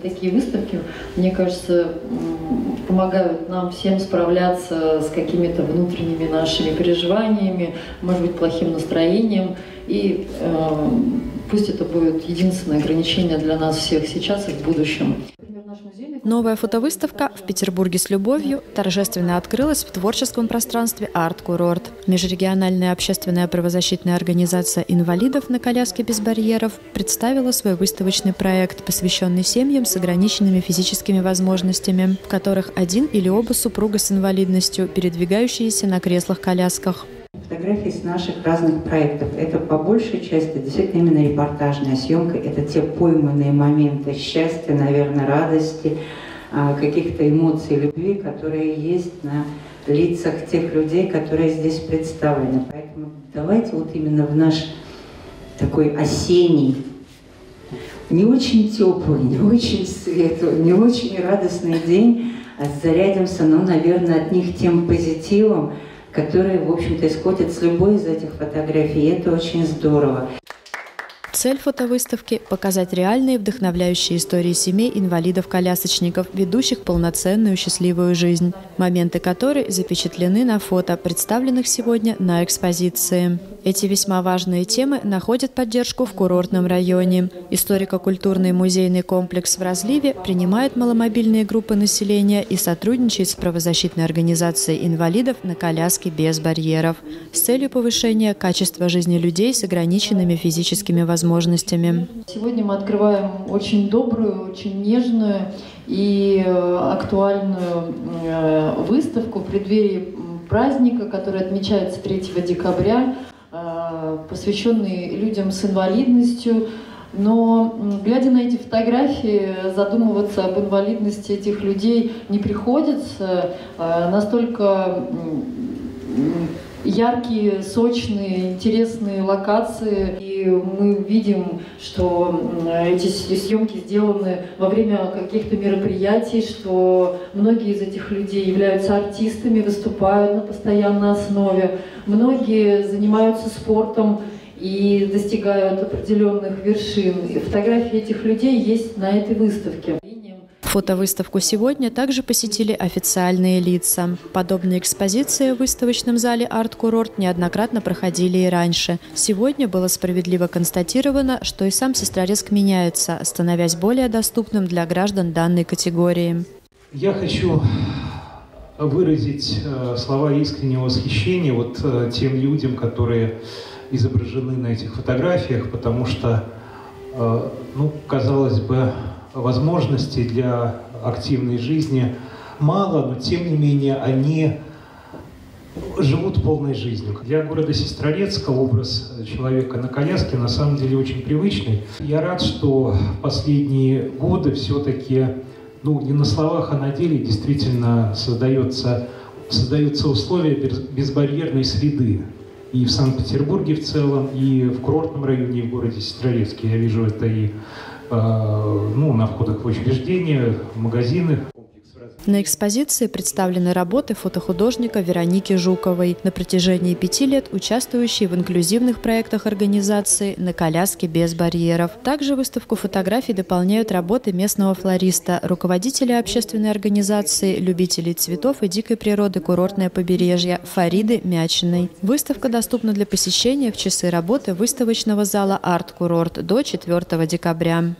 такие выставки, мне кажется, помогают нам всем справляться с какими-то внутренними нашими переживаниями, может быть, плохим настроением. И э, пусть это будет единственное ограничение для нас всех сейчас и в будущем. Новая фотовыставка в Петербурге с любовью торжественно открылась в творческом пространстве «Арт-курорт». Межрегиональная общественная правозащитная организация инвалидов на коляске без барьеров представила свой выставочный проект, посвященный семьям с ограниченными физическими возможностями, в которых один или оба супруга с инвалидностью, передвигающиеся на креслах-колясках. Фотографии с наших разных проектов. Это по большей части действительно именно репортажная съемка. Это те пойманные моменты счастья, наверное, радости, а, каких-то эмоций любви, которые есть на лицах тех людей, которые здесь представлены. Поэтому давайте вот именно в наш такой осенний, не очень теплый, не очень светлый, не очень радостный день зарядимся, ну, наверное, от них тем позитивом, которые, в общем-то, исходят с любой из этих фотографий. И это очень здорово. Цель фотовыставки – показать реальные вдохновляющие истории семей инвалидов-колясочников, ведущих полноценную счастливую жизнь, моменты которой запечатлены на фото, представленных сегодня на экспозиции. Эти весьма важные темы находят поддержку в курортном районе. Историко-культурный музейный комплекс в Разливе принимает маломобильные группы населения и сотрудничает с правозащитной организацией инвалидов на коляске без барьеров с целью повышения качества жизни людей с ограниченными физическими возможностями. Сегодня мы открываем очень добрую, очень нежную и э, актуальную э, выставку в преддверии праздника, который отмечается 3 декабря. Э, посвященный людям с инвалидностью. Но, глядя на эти фотографии, задумываться об инвалидности этих людей не приходится. Настолько яркие, сочные, интересные локации. Мы видим, что эти съемки сделаны во время каких-то мероприятий, что многие из этих людей являются артистами, выступают на постоянной основе. Многие занимаются спортом и достигают определенных вершин. И фотографии этих людей есть на этой выставке. Фотовыставку сегодня также посетили официальные лица. Подобные экспозиции в выставочном зале «Арт-курорт» неоднократно проходили и раньше. Сегодня было справедливо констатировано, что и сам Сестрорецк меняется, становясь более доступным для граждан данной категории. Я хочу выразить э, слова искреннего восхищения вот э, тем людям, которые изображены на этих фотографиях, потому что, э, ну, казалось бы, возможностей для активной жизни мало, но тем не менее они живут полной жизнью. Для города Сестрорецка образ человека на коляске на самом деле очень привычный. Я рад, что последние годы все-таки, ну не на словах, а на деле действительно создается, создаются условия безбарьерной среды. И в Санкт-Петербурге в целом, и в курортном районе, и в городе Сестрорецке. Я вижу это и ну, на входах в учреждения, в магазины. На экспозиции представлены работы фотохудожника Вероники Жуковой, на протяжении пяти лет участвующей в инклюзивных проектах организации «На коляске без барьеров». Также выставку фотографий дополняют работы местного флориста, руководителя общественной организации любителей цветов и дикой природы «Курортное побережье» Фариды Мячиной. Выставка доступна для посещения в часы работы выставочного зала «Арт-курорт» до 4 декабря.